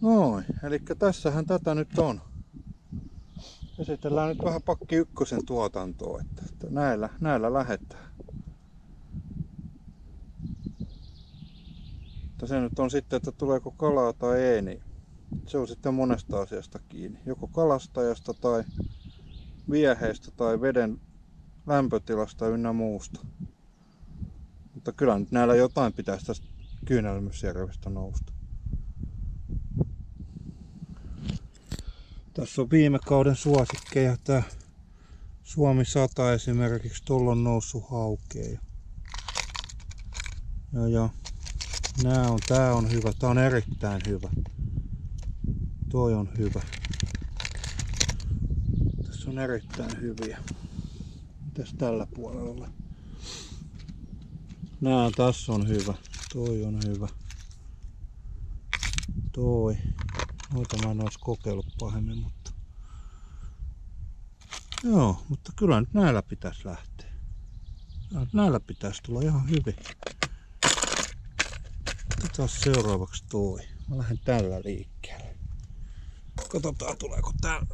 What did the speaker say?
Noin, eli tässähän tätä nyt on. Esitellään nyt vähän pakki ykkösen tuotantoa, että, että näillä, näillä lähetään. Mutta se nyt on sitten, että tuleeko kalaa tai ei, niin se on sitten monesta asiasta kiinni. Joko kalastajasta tai vieheistä tai veden lämpötilasta ynnä muusta. Mutta kyllä nyt näillä jotain pitäisi tästä Kyynelmysjärvestä nousta. Tässä on viime kauden suosikkeja. Tää Suomi 100 esimerkiksi. Tuolla on noussut. Ja, ja nää on, tää on hyvä. Tää on erittäin hyvä. Toi on hyvä. Tässä on erittäin hyviä. Mitäs tällä puolella? Nää tässä on hyvä. Toi on hyvä. Toi. Noita mä en olisi kokeillut pahemmin, mutta... Joo, mutta kyllä nyt näillä pitäisi lähteä. Näillä pitäisi tulla ihan hyvin. Otetaan seuraavaksi toi. Mä lähden tällä liikkeelle. Katsotaan tuleeko tää